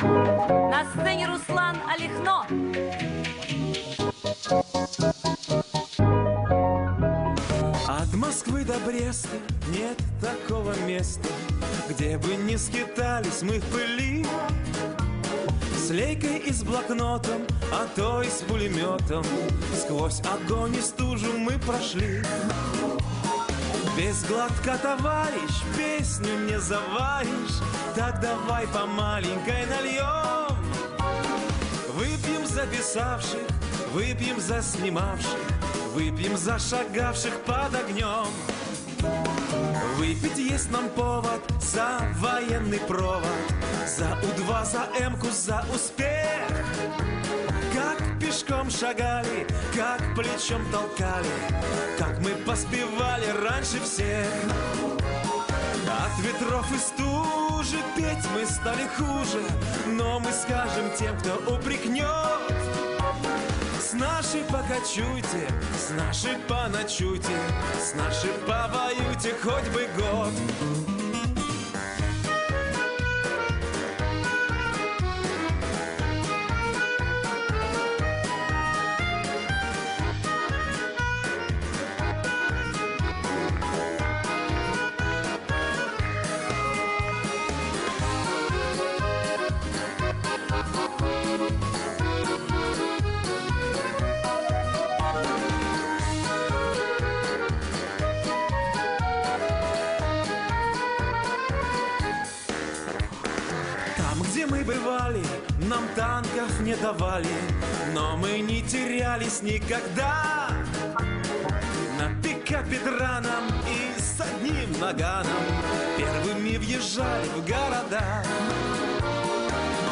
На сцене Руслан Алихно. От Москвы до Бреста нет такого места, Где бы не скитались мы в пыли. С лейкой и с блокнотом, а то и с пулеметом Сквозь огонь и стужу мы прошли. Без глотка, товарищ, песню не заваришь, Так давай по маленькой нальем. Выпьем за писавших, выпьем за снимавших, Выпьем за шагавших под огнем. Выпить есть нам повод за военный провод, За У-2, за М-ку, за успех. Как пешком шагали, как плечом толкали, Как мы поспевали раньше всех. От ветров и стужи петь мы стали хуже, Но мы скажем тем, кто упрекнет. С нашей покачуйте, с нашей поночуйте, С нашей повоюйте хоть бы год. Где мы бывали, нам танков не давали, но мы не терялись никогда. На пикапе драном и с одним наганом первыми въезжали в города.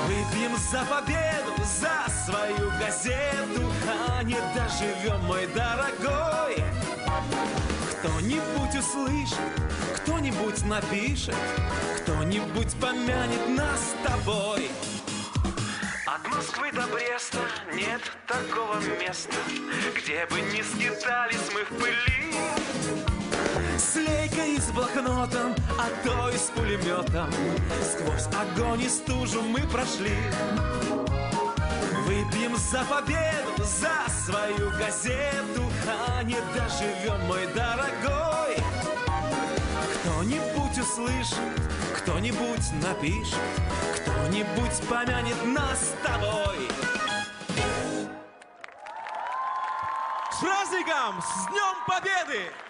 Выпьем за победу, за свою газету, а не доживем, мой дорогой. Кто-нибудь услышит, кто-нибудь напишет, кто-нибудь помянет нас с тобой. От Москвы до Бреста нет такого места, где бы не скитались мы в пыли. С лейкой и с блокнотом, а то и с пулеметом Сквозь огонь и стужу мы прошли Выпьем за победу, за свою газету А не доживем, мой дорогой Кто-нибудь услышит, кто-нибудь напишет Кто-нибудь помянет нас с тобой С праздником! С Днем Победы!